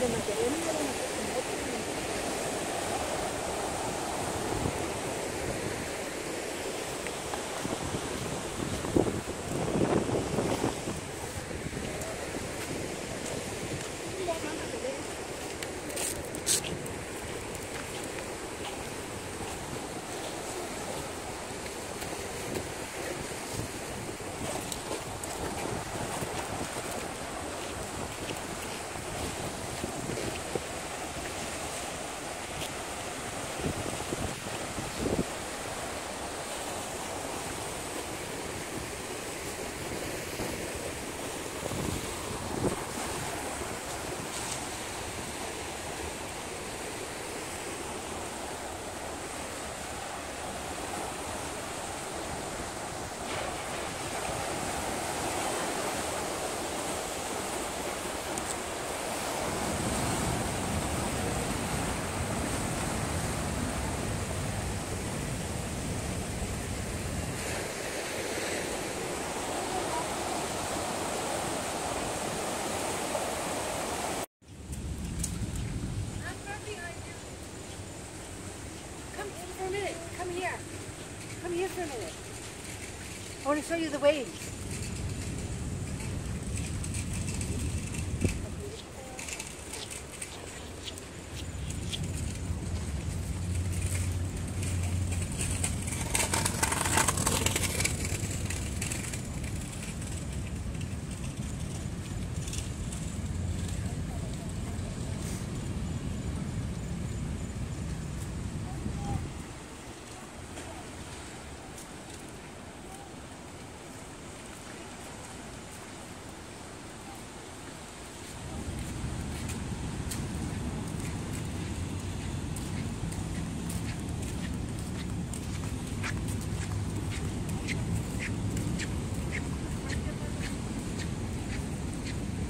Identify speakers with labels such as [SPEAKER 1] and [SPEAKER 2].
[SPEAKER 1] de material. Come here for a minute. I want to show you the waves.